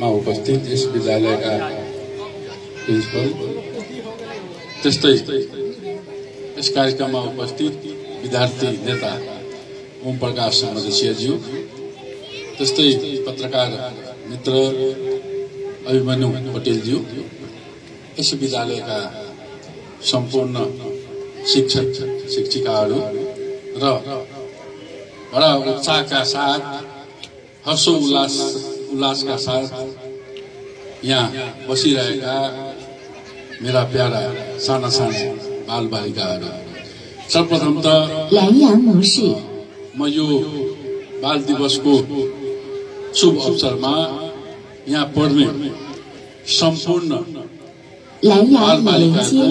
मा उपस्थित यस विद्यालयका प्रिन्सिपल त्यस्तै यस कार्यक्रममा उपस्थित विद्यार्थी नेता ओम प्रकाश मधेसियाज्यू त्यस्तै पत्रकार मित्र अभिमन्यु पटेलज्यू यस विद्यालयका सम्पूर्ण शिक्षक शिक्षिकाहरू र बडा उत्साहका साथ हर्षो उल्लास उल्लासका साथ यहाँ बसिरहेका मेरा प्यारा साना साना बालबालिकाहरू सर्वप्रथम त म यो बाल दिवसको शुभ अवसरमा यहाँ पढ्ने सम्पूर्ण बालबालिकाको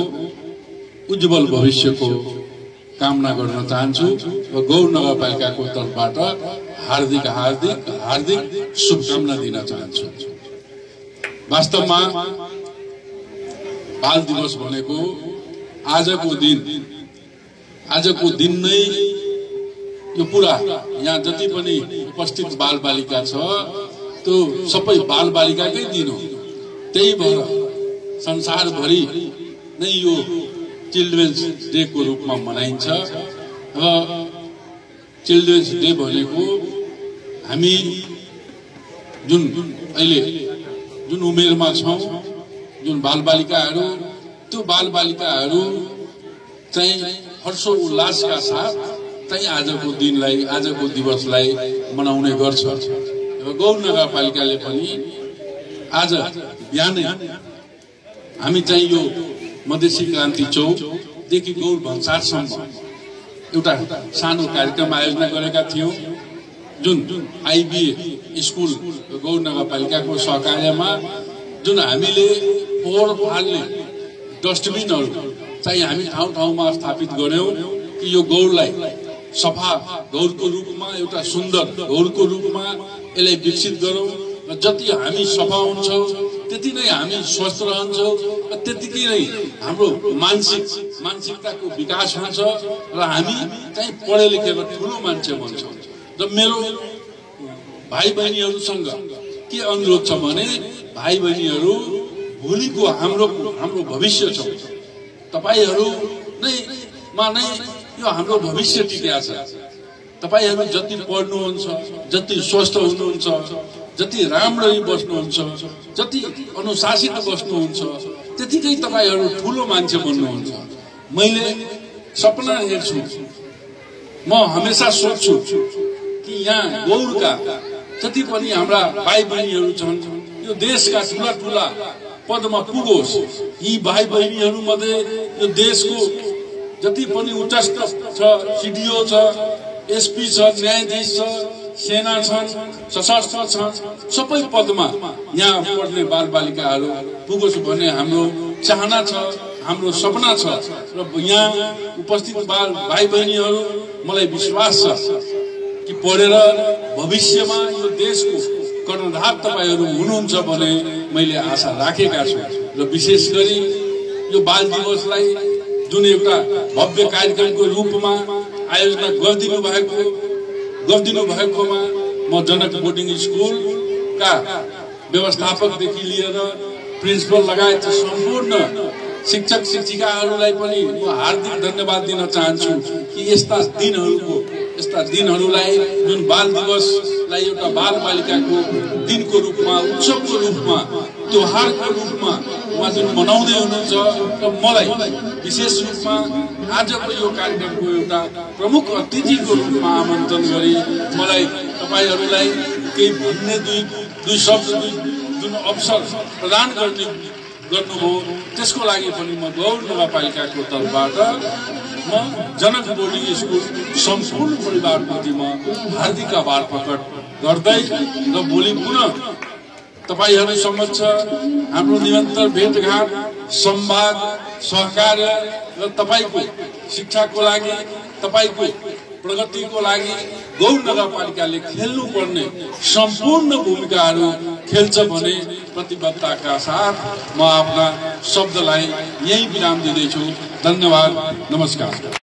उज्जवल भविष्यको कामना गर्न चाहन्छु र गौ नगरपालिकाको तर्फबाट हार्दिक हार्दिक हार्दिक शुभकामना दिन चाहन्छु। वास्तवमा बाल दिवस भनेको आजको दिन आजको दिन नै यो पुरा यहाँ जति पनि उपस्थित बाल बालिका छ त्यो सबै बाल बालिकाकै दिन हो। त्यही भएर संसारभरि नै यो चिल्ड्रेन्स डेको रूपमा मनाइन्छ। र चिल्ड्रेन्स डे भनेको हामी जुन अहिले जुन उमेरमा छौँ जुन बालबालिकाहरू त्यो बालबालिकाहरू चाहिँ हर्षो उल्लासका साथ चाहिँ आजको दिनलाई आजको दिवसलाई मनाउने गर्छ। र गौर नगरपालिकाले पनि आज बिहानै हामी चाहिँ यो मधेसी क्रान्ति चौकदेखि गौर भन्सारसम्म एउटा सानो कार्यक्रम आयोजना गरेका थियौँ। जुन आइबिए स्कुल गौर नगरपालिकाको सहकार्यमा जुन हामीले फोहोर फाल्ने डस्टबिनहरू चाहिँ हामी ठाउँ ठाउँमा स्थापित गर्यौँ कि यो गौरलाई सफा गौरको रूपमा एउटा सुन्दर गौरको रूपमा यसलाई विकसित गरौँ र जति हामी सफा हुन्छौँ त्यति नै हामी स्वस्थ रहन्छौँ र त्यतिकै नै हाम्रो मानसिक मानसिकताको विकास हुन्छ र हामी चाहिँ पढे लेखेर ठुलो मान्छे बन्छौँ। र मेरो भाइ बहिनीहरूसँग के अनुरोध छ भने भाइ बहिनीहरू भोलिको हाम्रो हाम्रो भविष्य छ। तपाईँहरू नै मा नै यो हाम्रो भविष्य टिकेका छ। तपाईँहरू जति पढ्नुहुन्छ जति स्वस्थ हुनुहुन्छ जति राम्ररी बस्नुहुन्छ जति अनुशासित बस्नुहुन्छ त्यतिकै तपाईँहरू ठुलो मान्छे बन्नुहुन्छ। मैले सपना हेर्छु म हमेसा सोच्छु यहाँ गौरका जति पनि हाम्रा भाइ बहिनीहरू छन् यो देशका ठुला ठुला पदमा पुगोस्। यी भाइ बहिनीहरू मध्ये यो देशको जति पनि उच्चस्त छ सिडिओ छ एसपी छ न्यायाधीश छ सेना छन् सशस्त्र छन् सबै पदमा यहाँ पढ्ने बाल बालिकाहरू पुगोस् भन्ने हाम्रो चाहना छ हाम्रो सपना छ। र यहाँ उपस्थित बाल भाइ बहिनीहरू मलाई विश्वास छ कि पढेर भविष्यमा यो देशको कर्णधार तपाईँहरू हुनुहुन्छ भने मैले आशा राखेका छु। र विशेष गरी यो बाल दिवसलाई जुन एउटा भव्य कार्यक्रमको रूपमा आयोजना गरिदिनु भएको गरिदिनु भएकोमा म जनक बोर्डिङ स्कुलका व्यवस्थापकदेखि लिएर प्रिन्सिपल लगायत सम्पूर्ण शिक्षक शिक्षिकाहरूलाई पनि म हार्दिक धन्यवाद दिन चाहन्छु कि यस्ता दिनहरूको यस्ता दिनहरूलाई जुन बाल दिवसलाई एउटा बाल बालिकाको दिनको रूपमा उत्सवको रूपमा त्योहारको रूपमा उहाँ जुन मनाउँदै हुनुहुन्छ र मलाई विशेष रूपमा आजको यो कार्यक्रमको एउटा प्रमुख अतिथिको रूपमा आमन्त्रण गरी मलाई तपाईँहरूलाई केही भन्ने दुई दुई शब्द जुन अवसर प्रदान गर्ने गर्नुभयो। त्यसको लागि पनि म गौर नगरपालिकाको तर्फबाट म जनक बोर्डिङ स्कुल सम्पूर्ण परिवारको म हार्दिक आभार प्रकट गर्दै र भोलि पुनः तपाईँहरू समक्ष हाम्रो निरन्तर भेटघाट संवाद सहकार्य र तपाईँको शिक्षाको लागि तपाईँको प्रगतिको लागि गौर नगरपालिकाले खेल्नुपर्ने सम्पूर्ण भूमिकाहरू खेल्छ भने प्रतिबद्धताका साथ म आफ्ना शब्दलाई यही विराम दिँदैछु। धन्यवाद। नमस्कार।